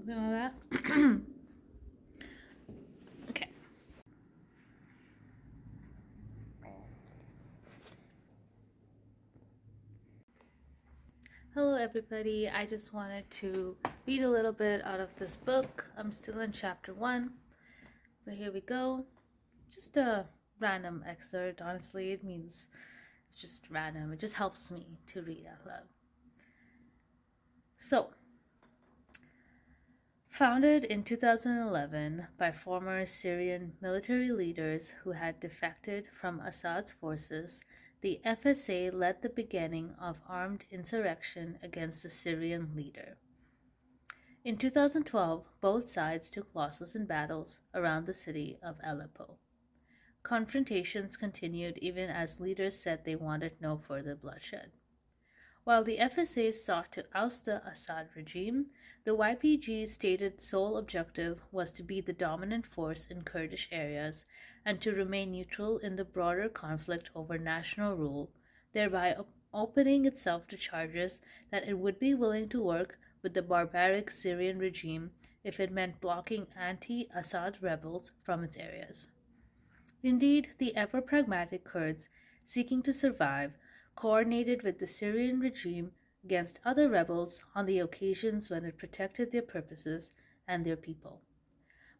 something like that. okay. Hello, everybody. I just wanted to read a little bit out of this book. I'm still in chapter one, but here we go. Just a random excerpt. Honestly, it means it's just random. It just helps me to read out loud. So, founded in 2011 by former Syrian military leaders who had defected from Assad's forces the FSA led the beginning of armed insurrection against the Syrian leader. In 2012, both sides took losses in battles around the city of Aleppo. Confrontations continued even as leaders said they wanted no further bloodshed. While the FSA sought to oust the Assad regime, the YPG's stated sole objective was to be the dominant force in Kurdish areas and to remain neutral in the broader conflict over national rule, thereby op- opening itself to charges that it would be willing to work with the barbaric Syrian regime if it meant blocking anti Assad rebels from its areas. Indeed, the ever pragmatic Kurds, seeking to survive, coordinated with the Syrian regime against other rebels on the occasions when it protected their purposes and their people.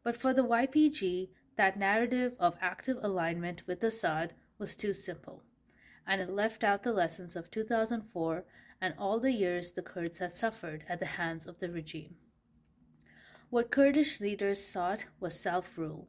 But for the YPG, that narrative of active alignment with Assad was too simple, and it left out the lessons of 2004 and all the years the Kurds had suffered at the hands of the regime. What Kurdish leaders sought was self rule,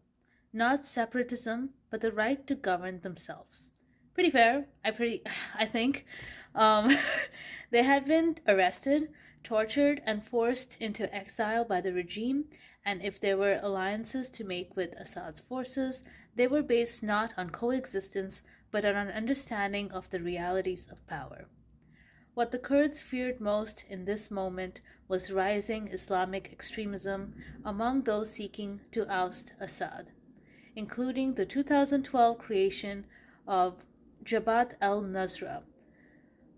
not separatism, but the right to govern themselves. Pretty fair, I pretty I think. Um, they had been arrested, tortured, and forced into exile by the regime, and if there were alliances to make with Assad's forces, they were based not on coexistence but on an understanding of the realities of power. What the Kurds feared most in this moment was rising Islamic extremism among those seeking to oust Assad, including the 2012 creation of Jabhat al Nusra,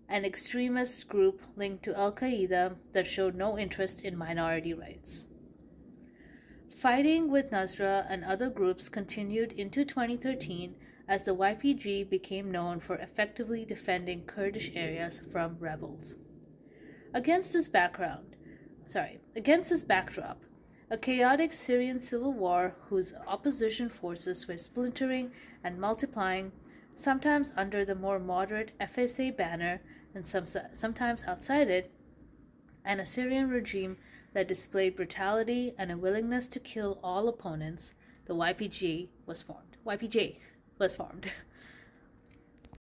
an extremist group linked to Al Qaeda that showed no interest in minority rights. Fighting with Nusra and other groups continued into 2013 as the YPG became known for effectively defending Kurdish areas from rebels. Against this background, sorry, against this backdrop, a chaotic Syrian civil war whose opposition forces were splintering and multiplying, sometimes under the more moderate FSA banner and some, sometimes outside it, a Syrian regime that displayed brutality and a willingness to kill all opponents, the YPG was formed. YPJ was formed.